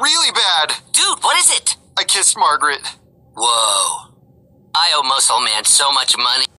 really bad. Dude, what is it? I kissed Margaret. Whoa. I owe Muscle Man so much money.